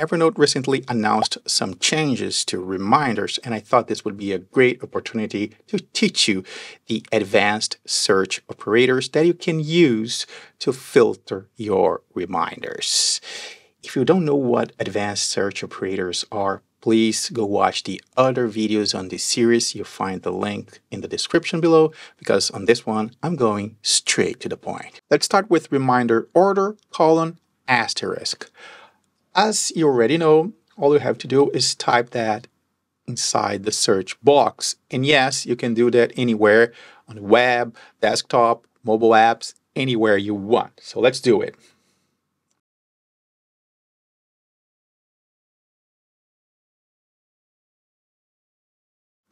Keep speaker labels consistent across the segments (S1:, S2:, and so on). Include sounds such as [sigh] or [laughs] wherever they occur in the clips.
S1: Evernote recently announced some changes to reminders, and I thought this would be a great opportunity to teach you the advanced search operators that you can use to filter your reminders. If you don't know what advanced search operators are, please go watch the other videos on this series. You'll find the link in the description below because on this one, I'm going straight to the point. Let's start with reminder order colon asterisk. As you already know, all you have to do is type that inside the search box. And yes, you can do that anywhere on the web, desktop, mobile apps, anywhere you want. So let's do it.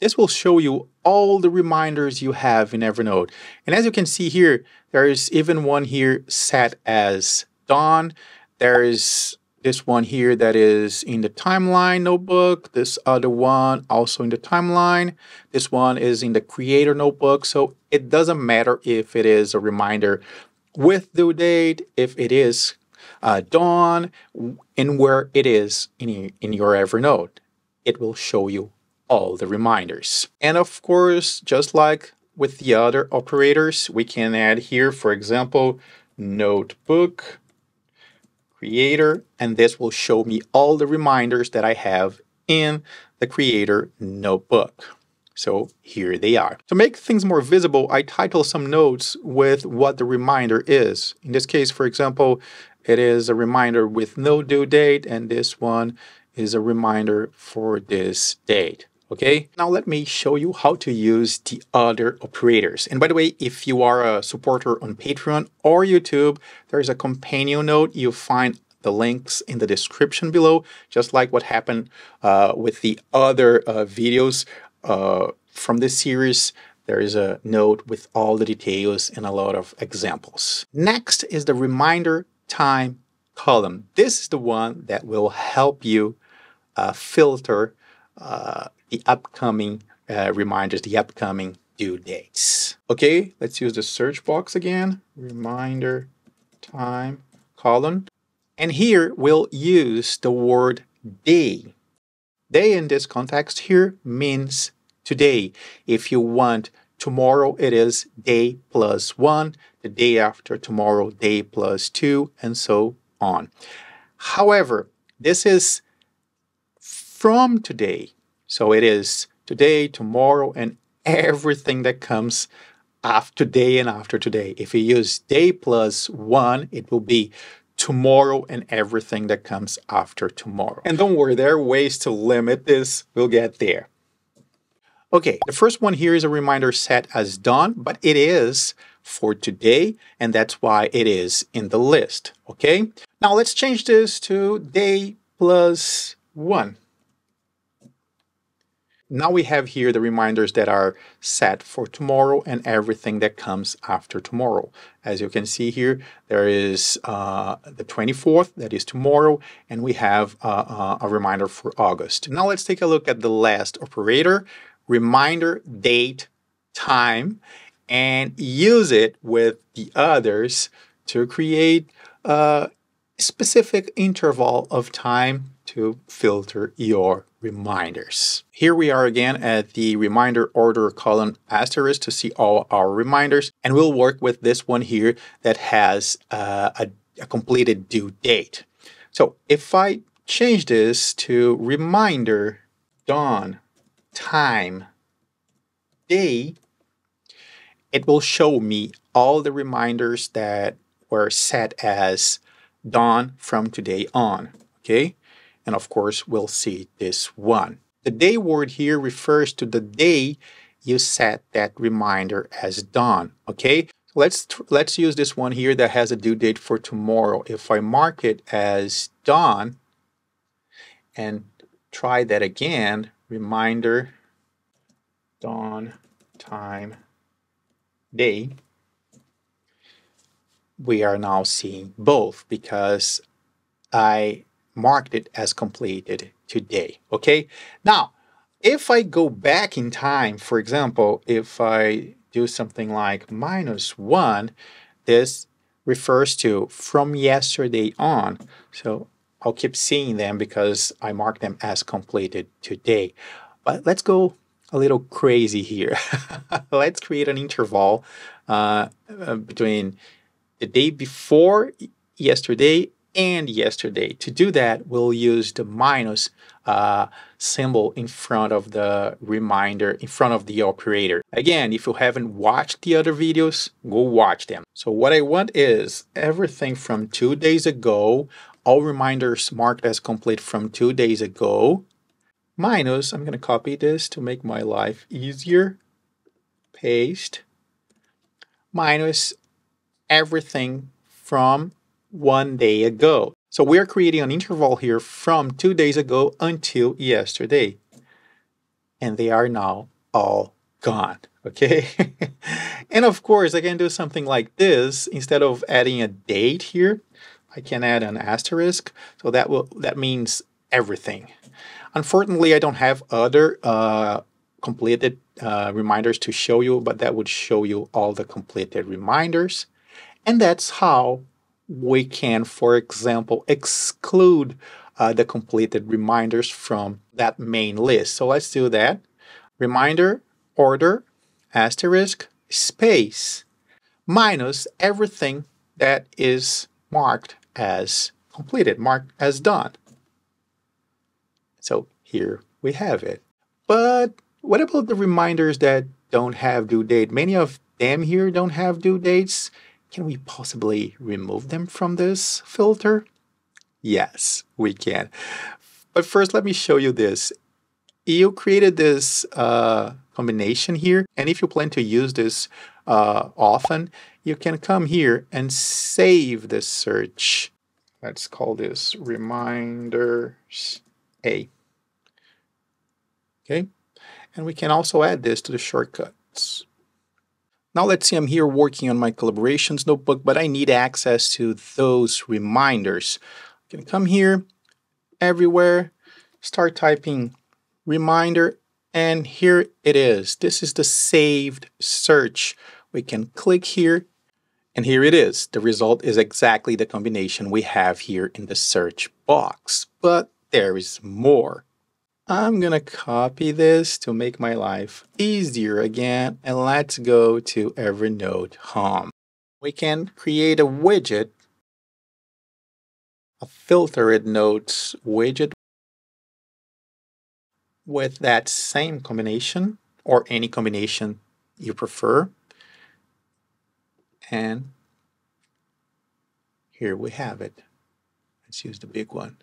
S1: This will show you all the reminders you have in Evernote. And as you can see here, there is even one here set as Dawn. There is this one here that is in the timeline notebook, this other one also in the timeline, this one is in the creator notebook. So it doesn't matter if it is a reminder with due date, if it is uh, dawn, and where it is in, in your Evernote. It will show you all the reminders. And of course, just like with the other operators, we can add here, for example, notebook, creator, and this will show me all the reminders that I have in the creator notebook. So here they are. To make things more visible, I title some notes with what the reminder is. In this case, for example, it is a reminder with no due date, and this one is a reminder for this date. Okay, now let me show you how to use the other operators. And by the way, if you are a supporter on Patreon or YouTube, there's a companion note. You'll find the links in the description below, just like what happened uh, with the other uh, videos uh, from this series. There is a note with all the details and a lot of examples. Next is the reminder time colon. This is the one that will help you uh, filter uh, the upcoming uh, reminders, the upcoming due dates. Okay, let's use the search box again. Reminder time colon. And here we'll use the word day. Day in this context here means today. If you want tomorrow, it is day plus one, the day after tomorrow, day plus two, and so on. However, this is from today. So it is today, tomorrow, and everything that comes after today and after today. If you use day plus one, it will be tomorrow and everything that comes after tomorrow. And don't worry, there are ways to limit this. We'll get there. Okay, the first one here is a reminder set as done, but it is for today, and that's why it is in the list, okay? Now let's change this to day plus one. Now we have here the reminders that are set for tomorrow and everything that comes after tomorrow. As you can see here, there is uh, the 24th, that is tomorrow, and we have uh, uh, a reminder for August. Now let's take a look at the last operator, reminder, date, time, and use it with the others to create a specific interval of time to filter your reminders. Here we are again at the reminder order colon asterisk to see all our reminders and we'll work with this one here that has uh, a, a completed due date. So if I change this to reminder done time day, it will show me all the reminders that were set as dawn from today on. Okay, and of course, we'll see this one. The day word here refers to the day you set that reminder as dawn, okay? Let's, let's use this one here that has a due date for tomorrow. If I mark it as dawn and try that again, reminder, done, time, day, we are now seeing both because I marked it as completed today. Okay, now if I go back in time, for example, if I do something like minus one, this refers to from yesterday on. So I'll keep seeing them because I mark them as completed today. But let's go a little crazy here. [laughs] let's create an interval uh, uh, between the day before yesterday and yesterday. To do that, we'll use the minus uh, symbol in front of the reminder, in front of the operator. Again, if you haven't watched the other videos, go watch them. So what I want is everything from two days ago, all reminders marked as complete from two days ago, minus, I'm going to copy this to make my life easier, paste, minus everything from one day ago. So we're creating an interval here from two days ago until yesterday. And they are now all gone, okay? [laughs] and of course, I can do something like this. Instead of adding a date here, I can add an asterisk. So that will that means everything. Unfortunately, I don't have other uh, completed uh, reminders to show you, but that would show you all the completed reminders. And that's how we can, for example, exclude uh, the completed reminders from that main list. So let's do that. Reminder, order, asterisk, space, minus everything that is marked as completed, marked as done. So here we have it. But what about the reminders that don't have due date? Many of them here don't have due dates. Can we possibly remove them from this filter? Yes, we can. But first, let me show you this. You created this uh, combination here, and if you plan to use this uh, often, you can come here and save this search. Let's call this reminders A. Okay, and we can also add this to the shortcuts. Now let's see, I'm here working on my collaborations notebook, but I need access to those reminders. I can come here, everywhere, start typing reminder, and here it is. This is the saved search. We can click here, and here it is. The result is exactly the combination we have here in the search box, but there is more. I'm gonna copy this to make my life easier again and let's go to Evernote Home. We can create a widget, a filtered notes widget with that same combination or any combination you prefer. And here we have it. Let's use the big one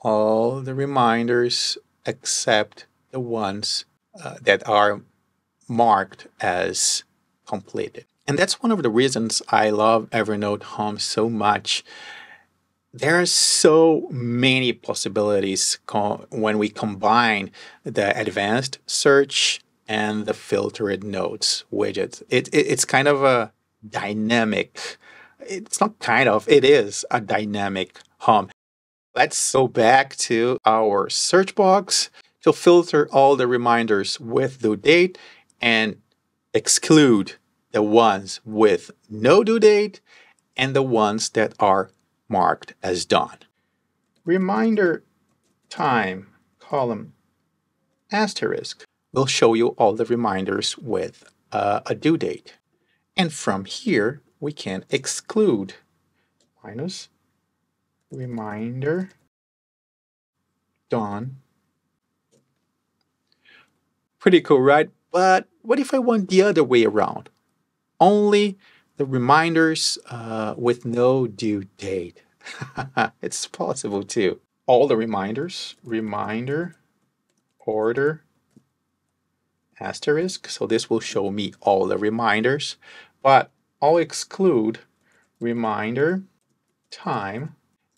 S1: all the reminders except the ones uh, that are marked as completed. And that's one of the reasons I love Evernote Home so much. There are so many possibilities when we combine the advanced search and the filtered notes widget. It, it, it's kind of a dynamic, it's not kind of, it is a dynamic home. Let's go back to our search box to filter all the reminders with due date and exclude the ones with no due date and the ones that are marked as done. Reminder time colon asterisk will show you all the reminders with uh, a due date. And from here, we can exclude minus reminder done. Pretty cool, right? But what if I want the other way around? Only the reminders uh, with no due date. [laughs] it's possible too. All the reminders, reminder, order, asterisk. So this will show me all the reminders, but I'll exclude reminder, time,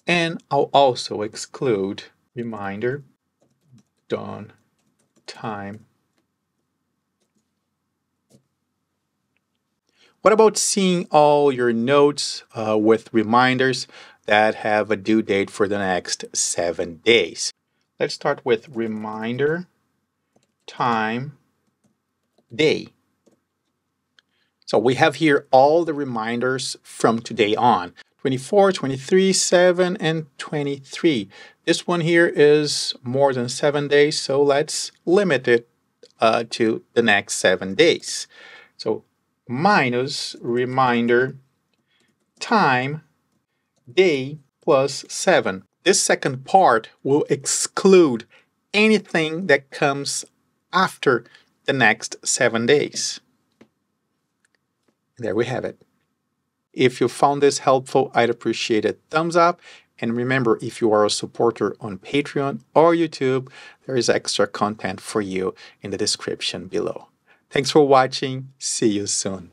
S1: and I'll also exclude reminder, done, time. What about seeing all your notes uh, with reminders that have a due date for the next seven days? Let's start with reminder, time, day. So we have here all the reminders from today on. 24, 23, 7, and 23. This one here is more than seven days, so let's limit it uh, to the next seven days. So minus reminder time day plus 7. This second part will exclude anything that comes after the next 7 days. There we have it. If you found this helpful, I'd appreciate a thumbs up. And remember, if you are a supporter on Patreon or YouTube, there is extra content for you in the description below. Thanks for watching. See you soon.